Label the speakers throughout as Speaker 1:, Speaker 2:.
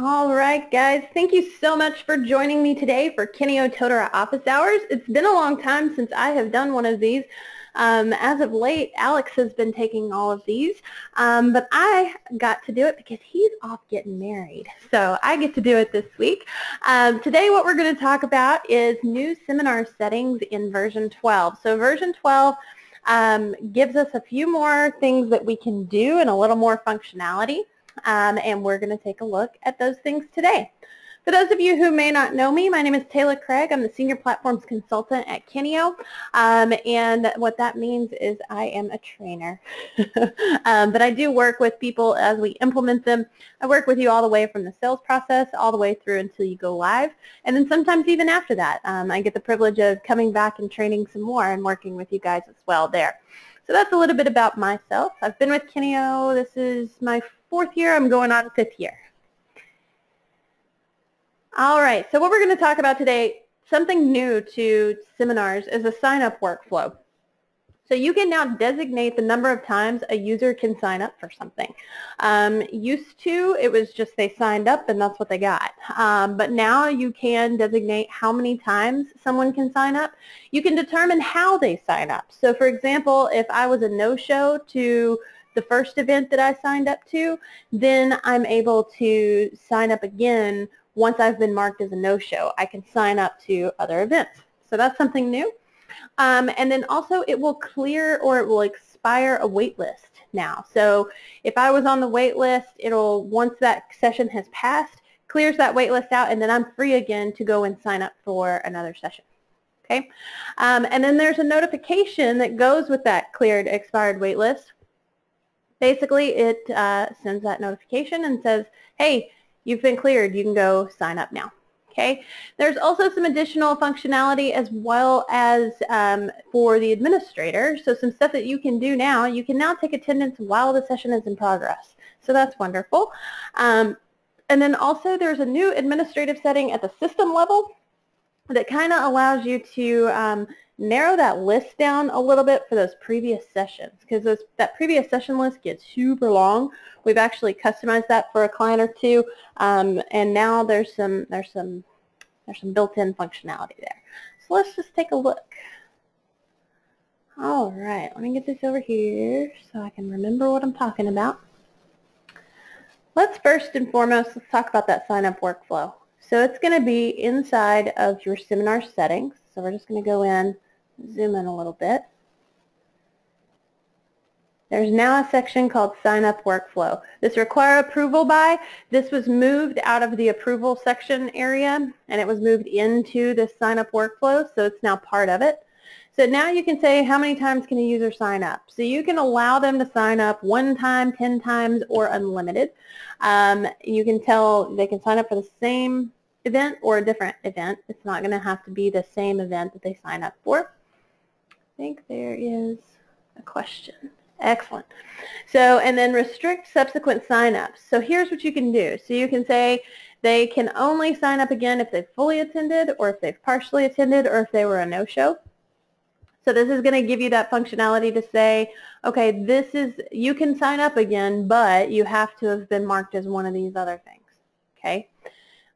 Speaker 1: All right, guys. Thank you so much for joining me today for Kineo Totara Office Hours. It's been a long time since I have done one of these. Um, as of late, Alex has been taking all of these, um, but I got to do it because he's off getting married. So I get to do it this week. Um, today what we're going to talk about is new seminar settings in version 12. So version 12 um, gives us a few more things that we can do and a little more functionality. Um, and we're going to take a look at those things today. For those of you who may not know me, my name is Taylor Craig. I'm the Senior Platforms Consultant at Kineo. Um, and what that means is I am a trainer. um, but I do work with people as we implement them. I work with you all the way from the sales process all the way through until you go live. And then sometimes even after that, um, I get the privilege of coming back and training some more and working with you guys as well there. So that's a little bit about myself. I've been with Kineo. This is my fourth year. I'm going on fifth year. All right, so what we're going to talk about today, something new to seminars is a sign-up workflow. So you can now designate the number of times a user can sign up for something. Um, used to, it was just they signed up and that's what they got. Um, but now you can designate how many times someone can sign up. You can determine how they sign up. So for example, if I was a no-show to the first event that I signed up to, then I'm able to sign up again once I've been marked as a no-show. I can sign up to other events. So that's something new. Um, and then also it will clear or it will expire a wait list now. So if I was on the wait list, it'll, once that session has passed, clears that wait list out and then I'm free again to go and sign up for another session. Okay, um, and then there's a notification that goes with that cleared expired wait list. Basically, it uh, sends that notification and says, hey, you've been cleared. You can go sign up now. Okay. There's also some additional functionality as well as um, for the administrator. So some stuff that you can do now. You can now take attendance while the session is in progress. So that's wonderful. Um, and then also there's a new administrative setting at the system level that kind of allows you to um, narrow that list down a little bit for those previous sessions because that previous session list gets super long. We've actually customized that for a client or two, um, and now there's some there's some there's some built-in functionality there. So let's just take a look. All right, let me get this over here so I can remember what I'm talking about. Let's first and foremost, let's talk about that sign-up workflow. So it's going to be inside of your seminar settings. So we're just going to go in zoom in a little bit. There's now a section called Sign Up Workflow. This require approval by, this was moved out of the approval section area and it was moved into the Sign Up Workflow, so it's now part of it. So now you can say how many times can a user sign up. So you can allow them to sign up one time, 10 times, or unlimited. Um, you can tell they can sign up for the same event or a different event. It's not going to have to be the same event that they sign up for think there is a question. Excellent. So, and then restrict subsequent signups. So here's what you can do. So you can say they can only sign up again if they've fully attended or if they've partially attended or if they were a no-show. So this is going to give you that functionality to say, okay, this is, you can sign up again, but you have to have been marked as one of these other things. Okay.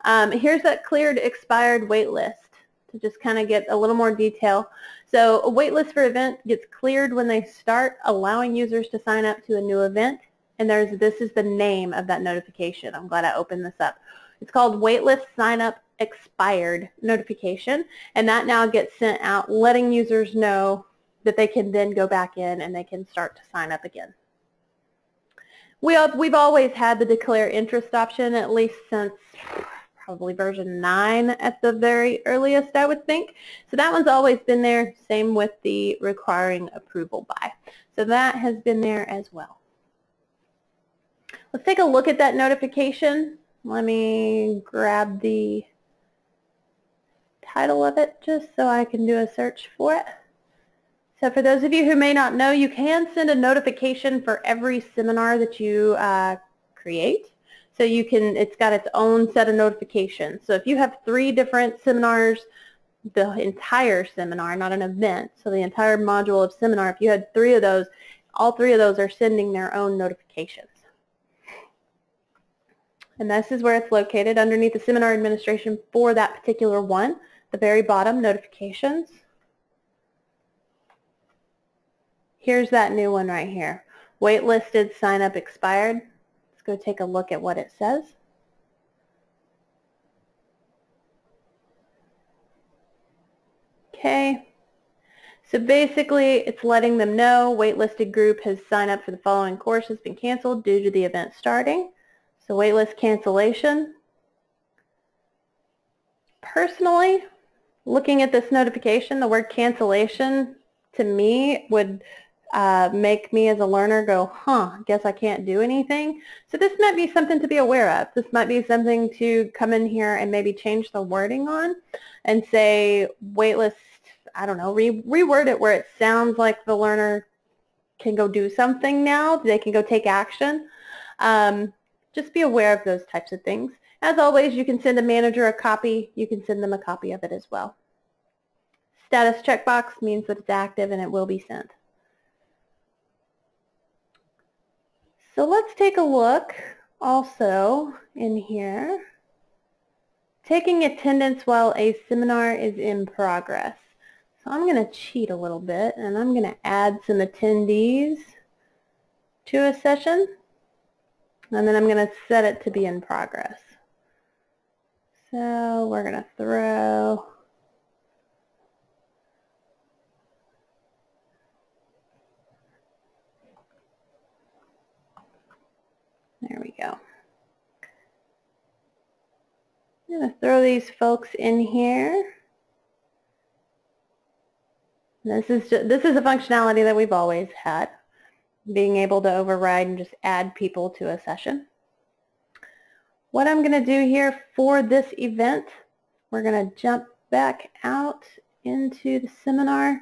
Speaker 1: Um, here's that cleared expired wait list to just kind of get a little more detail. So a waitlist for event gets cleared when they start allowing users to sign up to a new event. And there's this is the name of that notification. I'm glad I opened this up. It's called waitlist sign up expired notification. And that now gets sent out letting users know that they can then go back in and they can start to sign up again. We have, we've always had the declare interest option at least since probably version 9 at the very earliest, I would think. So that one's always been there. Same with the requiring approval by. So that has been there as well. Let's take a look at that notification. Let me grab the title of it just so I can do a search for it. So for those of you who may not know, you can send a notification for every seminar that you uh, create. So you can, it's got its own set of notifications. So if you have three different seminars, the entire seminar, not an event, so the entire module of seminar, if you had three of those, all three of those are sending their own notifications. and this is where it's located underneath the seminar administration for that particular one, the very bottom, notifications. Here's that new one right here. Waitlisted sign up expired. Let's go take a look at what it says. Okay. So basically, it's letting them know waitlisted group has signed up for the following course has been canceled due to the event starting. So waitlist cancellation. Personally, looking at this notification, the word cancellation to me would uh, make me as a learner go, huh, guess I can't do anything. So this might be something to be aware of. This might be something to come in here and maybe change the wording on and say waitlist, I don't know, re reword it where it sounds like the learner can go do something now. They can go take action. Um, just be aware of those types of things. As always, you can send a manager a copy. You can send them a copy of it as well. Status checkbox means that it's active and it will be sent. So let's take a look also in here. Taking attendance while a seminar is in progress. So I'm going to cheat a little bit and I'm going to add some attendees to a session and then I'm going to set it to be in progress. So we're going to throw There we go. I'm going to throw these folks in here. This is just, this is a functionality that we've always had being able to override and just add people to a session. What I'm going to do here for this event, we're going to jump back out into the seminar.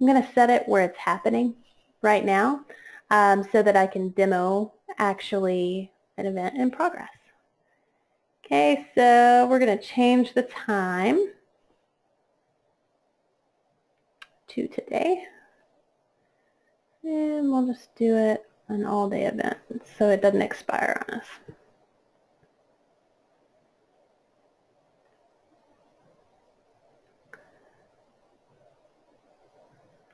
Speaker 1: I'm going to set it where it's happening right now um, so that I can demo actually an event in progress. Okay, so we're going to change the time to today. And we'll just do it an all-day event so it doesn't expire on us.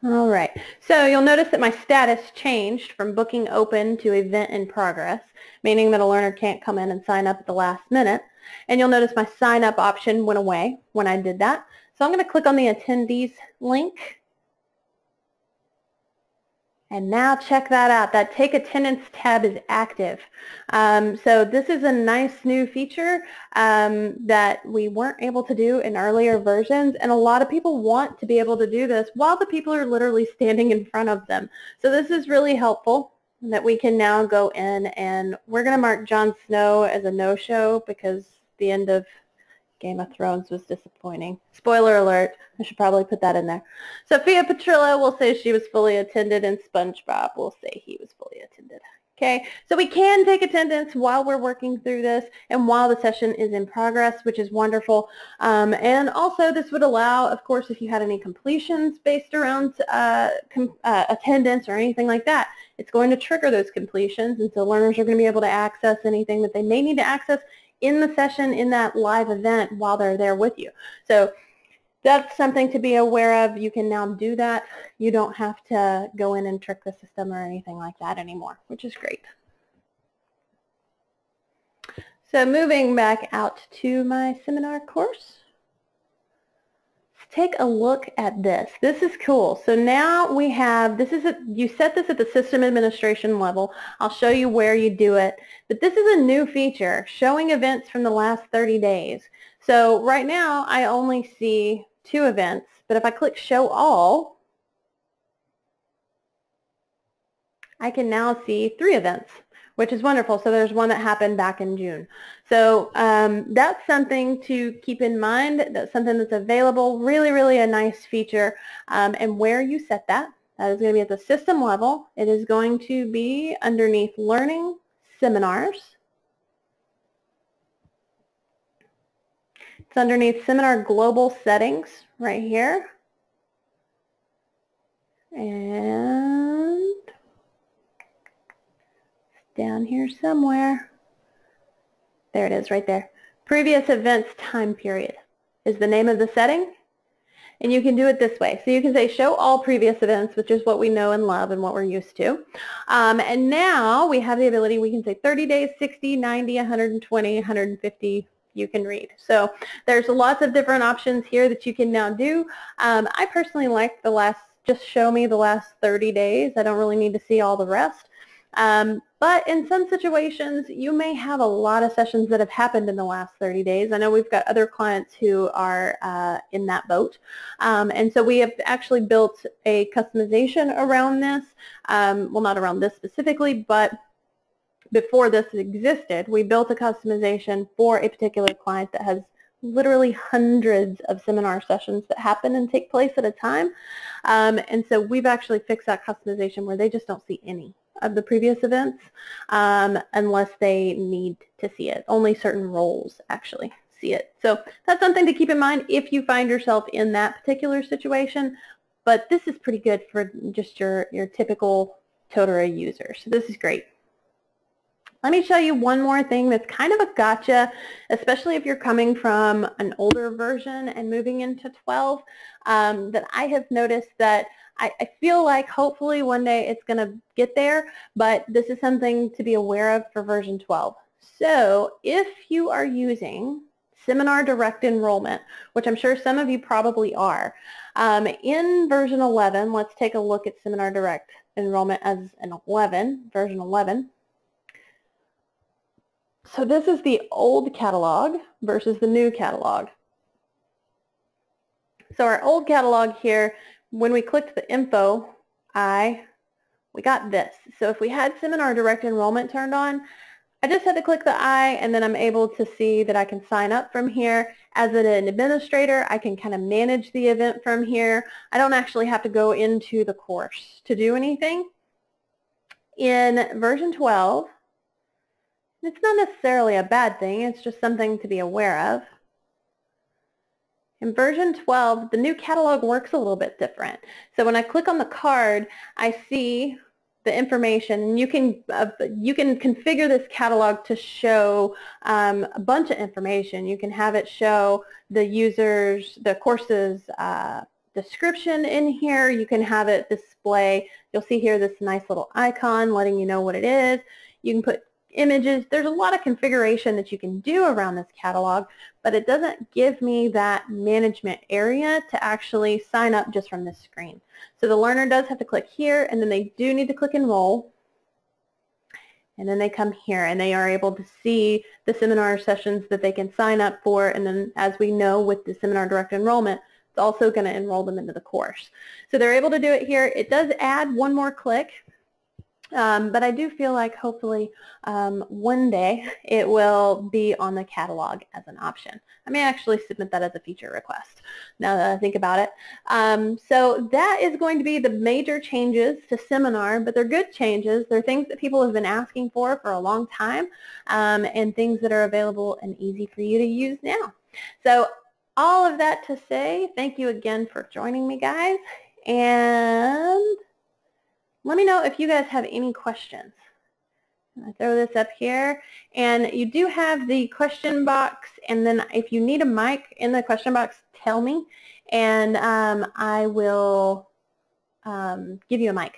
Speaker 1: All right, so you'll notice that my status changed from booking open to event in progress, meaning that a learner can't come in and sign up at the last minute. And you'll notice my sign up option went away when I did that. So I'm going to click on the attendees link and now check that out. That Take Attendance tab is active. Um, so this is a nice new feature um, that we weren't able to do in earlier versions. And a lot of people want to be able to do this while the people are literally standing in front of them. So this is really helpful that we can now go in and we're going to mark Jon Snow as a no-show because the end of Game of Thrones was disappointing. Spoiler alert. I should probably put that in there. Sophia Petrillo will say she was fully attended and SpongeBob will say he was fully attended. Okay, so we can take attendance while we're working through this and while the session is in progress, which is wonderful. Um, and also this would allow, of course, if you had any completions based around uh, uh, attendance or anything like that, it's going to trigger those completions. And so learners are going to be able to access anything that they may need to access in the session in that live event while they're there with you. So that's something to be aware of. You can now do that. You don't have to go in and trick the system or anything like that anymore, which is great. So moving back out to my seminar course take a look at this. This is cool. So now we have, this is, a, you set this at the system administration level. I'll show you where you do it. But this is a new feature, showing events from the last 30 days. So right now I only see two events, but if I click show all, I can now see three events which is wonderful. So there's one that happened back in June. So um, that's something to keep in mind. That's something that's available. Really, really a nice feature. Um, and where you set that, that is going to be at the system level. It is going to be underneath Learning Seminars. It's underneath Seminar Global Settings right here. And down here somewhere. There it is right there. Previous events time period is the name of the setting. And you can do it this way. So you can say show all previous events, which is what we know and love and what we're used to. Um, and now we have the ability, we can say 30 days, 60, 90, 120, 150, you can read. So there's lots of different options here that you can now do. Um, I personally like the last, just show me the last 30 days. I don't really need to see all the rest. Um, but in some situations, you may have a lot of sessions that have happened in the last 30 days. I know we've got other clients who are uh, in that boat. Um, and so we have actually built a customization around this. Um, well, not around this specifically, but before this existed, we built a customization for a particular client that has literally hundreds of seminar sessions that happen and take place at a time. Um, and so we've actually fixed that customization where they just don't see any of the previous events um, unless they need to see it. Only certain roles actually see it. So that's something to keep in mind if you find yourself in that particular situation. But this is pretty good for just your, your typical Totara user. So this is great. Let me show you one more thing that's kind of a gotcha, especially if you're coming from an older version and moving into 12, um, that I have noticed that I, I feel like hopefully one day it's going to get there, but this is something to be aware of for version 12. So if you are using Seminar Direct Enrollment, which I'm sure some of you probably are, um, in version 11, let's take a look at Seminar Direct Enrollment as an 11, version 11. So this is the old catalog versus the new catalog. So our old catalog here when we clicked the info I, we got this. So if we had seminar direct enrollment turned on, I just had to click the I and then I'm able to see that I can sign up from here. As an administrator, I can kind of manage the event from here. I don't actually have to go into the course to do anything. In version 12, it's not necessarily a bad thing, it's just something to be aware of. In version 12, the new catalog works a little bit different. So when I click on the card, I see the information. You can uh, you can configure this catalog to show um, a bunch of information. You can have it show the users, the courses uh, description in here. You can have it display. You'll see here this nice little icon letting you know what it is. You can put images. There's a lot of configuration that you can do around this catalog, but it doesn't give me that management area to actually sign up just from this screen. So the learner does have to click here, and then they do need to click Enroll. And then they come here, and they are able to see the seminar sessions that they can sign up for. And then, as we know with the Seminar Direct Enrollment, it's also going to enroll them into the course. So they're able to do it here. It does add one more click um, but I do feel like hopefully um, one day it will be on the catalog as an option. I may actually submit that as a feature request now that I think about it. Um, so that is going to be the major changes to Seminar, but they're good changes. They're things that people have been asking for for a long time um, and things that are available and easy for you to use now. So all of that to say, thank you again for joining me, guys. And let me know if you guys have any questions. I throw this up here. And you do have the question box. And then if you need a mic in the question box, tell me. And um, I will um, give you a mic.